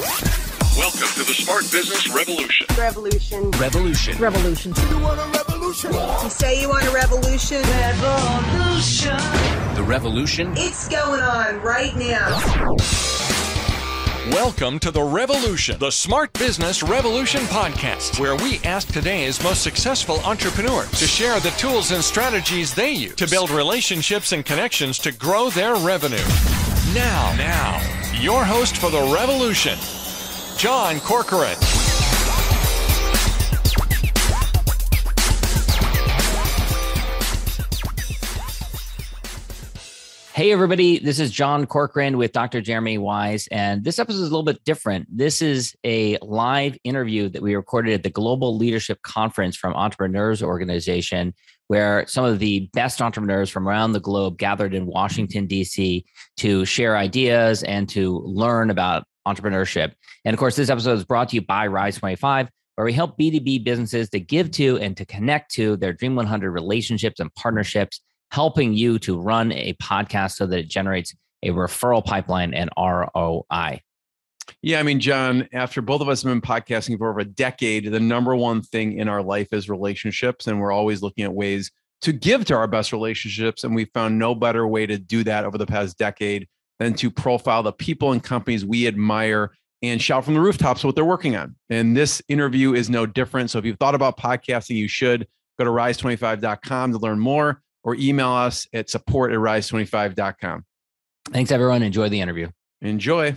Welcome to the Smart Business Revolution. Revolution. Revolution. Revolution. You want a revolution? You say you want a revolution? Revolution. The revolution It's going on right now. Welcome to The Revolution, the Smart Business Revolution podcast, where we ask today's most successful entrepreneurs to share the tools and strategies they use to build relationships and connections to grow their revenue. Now, now, your host for The Revolution, John Corcoran. Hey, everybody. This is John Corcoran with Dr. Jeremy Weisz. And this episode is a little bit different. This is a live interview that we recorded at the Global Leadership Conference from Entrepreneurs Organization, where some of the best entrepreneurs from around the globe gathered in Washington, D.C. to share ideas and to learn about entrepreneurship. And of course, this episode is brought to you by Rise 25 where we help B2B businesses to give to and to connect to their Dream 100 relationships and partnerships helping you to run a podcast so that it generates a referral pipeline and ROI. Yeah, I mean, John, after both of us have been podcasting for over a decade, the number one thing in our life is relationships. And we're always looking at ways to give to our best relationships. And we found no better way to do that over the past decade than to profile the people and companies we admire and shout from the rooftops what they're working on. And this interview is no different. So if you've thought about podcasting, you should go to rise25.com to learn more or email us at support at rise25.com. Thanks, everyone. Enjoy the interview. Enjoy.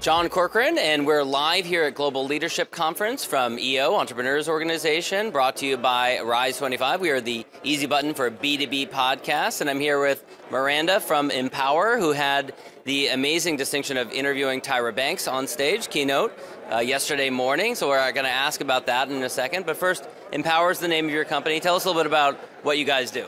John Corcoran, and we're live here at Global Leadership Conference from EO, Entrepreneurs Organization, brought to you by Rise 25. We are the easy button for B2B podcast, and I'm here with Miranda from Empower, who had the amazing distinction of interviewing Tyra Banks on stage, keynote, uh, yesterday morning. So we're going to ask about that in a second. But first, Empower is the name of your company. Tell us a little bit about what you guys do.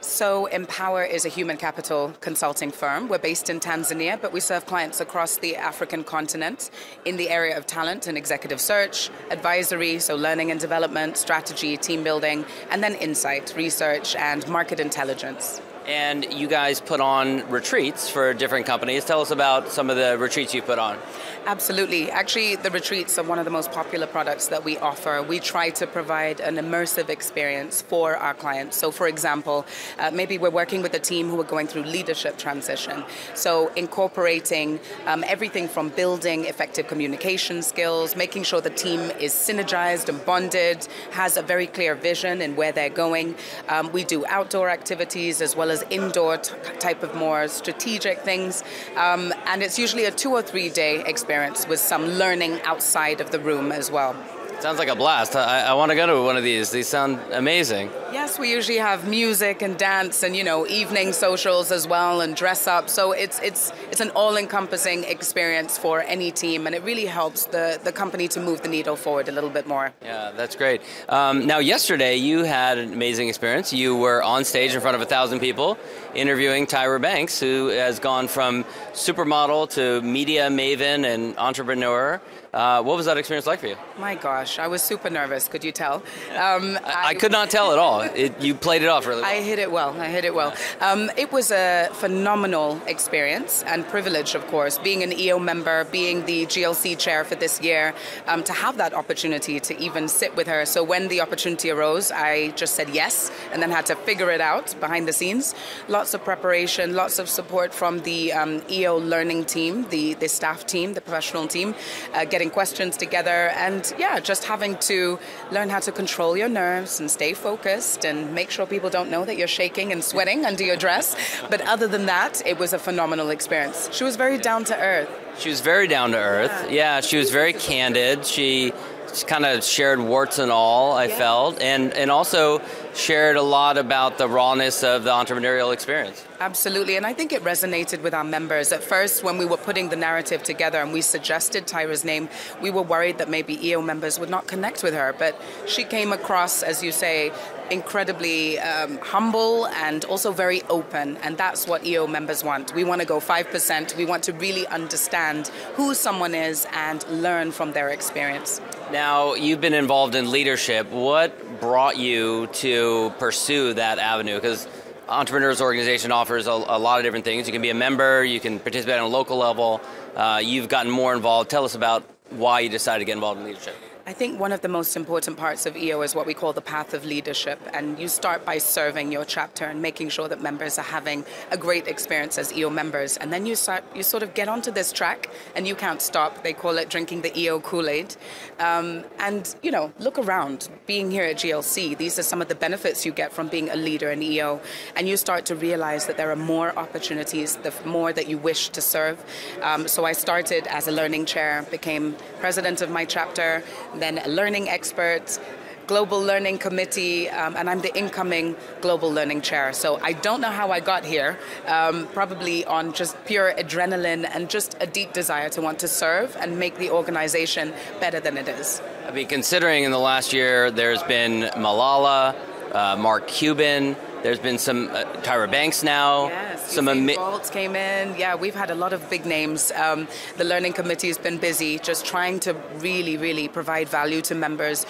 So, Empower is a human capital consulting firm. We're based in Tanzania, but we serve clients across the African continent in the area of talent and executive search, advisory, so learning and development, strategy, team building, and then insight, research, and market intelligence. And you guys put on retreats for different companies. Tell us about some of the retreats you put on. Absolutely. Actually, the retreats are one of the most popular products that we offer. We try to provide an immersive experience for our clients. So, for example, uh, maybe we're working with a team who are going through leadership transition. So, incorporating um, everything from building effective communication skills, making sure the team is synergized and bonded, has a very clear vision and where they're going. Um, we do outdoor activities as well as indoor t- type of more strategic things. Um, and it's usually a two or three day experience with some learning outside of the room as well. Sounds like a blast. I, I want to go to one of these. These sound amazing. Yes, we usually have music and dance and you know evening socials as well and dress up. So it's it's it's an all-encompassing experience for any team, and it really helps the the company to move the needle forward a little bit more. Yeah, that's great. Um, now, yesterday you had an amazing experience. You were on stage in front of a thousand people interviewing Tyra Banks, who has gone from supermodel to media maven and entrepreneur. Uh, what was that experience like for you? My gosh, I was super nervous. Could you tell? Um, I, I, could not tell at all. It, you played it off really well. I hit it well. I hit it well. Um, it was a phenomenal experience and privilege, of course, being an EO member, being the GLC chair for this year, um, to have that opportunity to even sit with her. So when the opportunity arose, I just said yes, and then had to figure it out behind the scenes. Lots of preparation, lots of support from the um, EO learning team, the the staff team, the professional team, uh, getting questions together, and yeah, just having to learn how to control your nerves and stay focused and make sure people don't know that you're shaking and sweating under your dress. But other than that, it was a phenomenal experience. She was very down to earth. She was very down to earth. Yeah, she was very candid. She kind of shared warts and all. I yeah. felt, and and also shared a lot about the rawness of the entrepreneurial experience. Absolutely, and I think it resonated with our members. At first, when we were putting the narrative together and we suggested Tyra's name, we were worried that maybe EO members would not connect with her, but she came across, as you say, incredibly um, humble and also very open, and that's what EO members want. We want to go 5%, we want to really understand who someone is and learn from their experience. Now, you've been involved in leadership. What brought you to pursue that avenue? Because Entrepreneurs Organization offers a, a, lot of different things. You can be a member, you can participate on a local level. Uh, you've gotten more involved. Tell us about why you decided to get involved in leadership. I think one of the most important parts of EO is what we call the path of leadership. And you start by serving your chapter and making sure that members are having a great experience as EO members. And then you start, you sort of get onto this track and you can't stop. They call it drinking the EO Kool Aid. Um, and, you know, look around. Being here at GLC, these are some of the benefits you get from being a leader in EO. And you start to realize that there are more opportunities, the more that you wish to serve. Um, so I started as a learning chair, became president of my chapter then a learning expert, Global Learning Committee, um, and I'm the incoming Global Learning Chair. So I don't know how I got here, um, probably on just pure adrenaline and just a deep desire to want to serve and make the organization better than it is. I mean, considering in the last year there's been Malala, uh, Mark Cuban, there's been some uh, Tyra Banks now. Yes, Usain Bolt came in. Yeah, we've had a lot of big names. Um, the learning committee has been busy, just trying to really, really provide value to members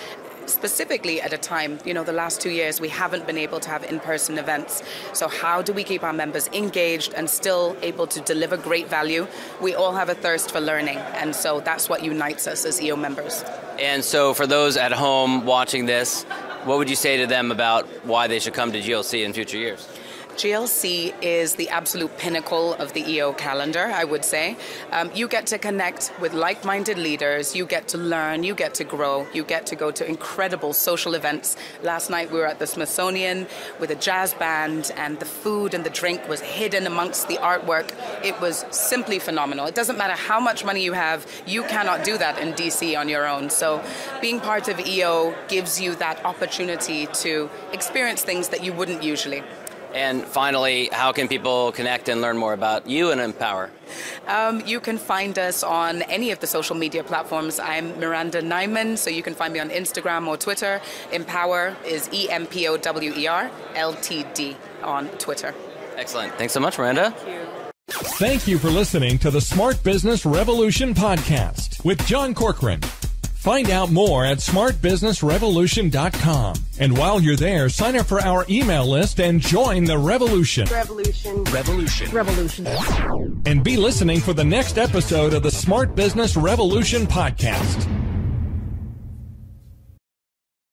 specifically at a time, you know, the last two years we haven't been able to have in person events. So, how do we keep our members engaged and still able to deliver great value? We all have a thirst for learning, and so that's what unites us as EO members. And so, for those at home watching this, what would you say to them about why they should come to GLC in future years? GLC is the absolute pinnacle of the EO calendar, I would say. Um, you get to connect with like minded leaders, you get to learn, you get to grow, you get to go to incredible social events. Last night we were at the Smithsonian with a jazz band, and the food and the drink was hidden amongst the artwork. It was simply phenomenal. It doesn't matter how much money you have, you cannot do that in DC on your own. So being part of EO gives you that opportunity to experience things that you wouldn't usually. And finally, how can people connect and learn more about you and Empower? Um, you can find us on any of the social media platforms. I'm Miranda Naiman, so you can find me on Instagram or Twitter. Empower is E M P O W E R L T D on Twitter. Excellent. Thanks so much, Miranda. Thank you. Thank you for listening to the Smart Business Revolution podcast with John Corcoran. Find out more at smartbusinessrevolution.com. And while you're there, sign up for our email list and join the revolution. Revolution. Revolution. Revolution. And be listening for the next episode of the Smart Business Revolution podcast.